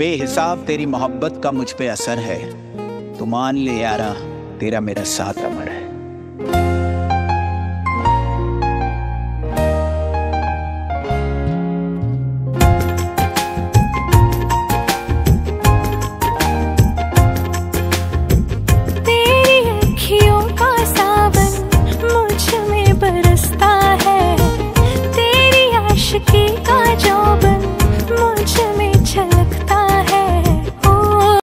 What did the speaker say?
बेहिसाब तेरी मोहब्बत का मुझ पे असर है। तो मान ले यारा, तेरा मेरा साथ अमर है। की का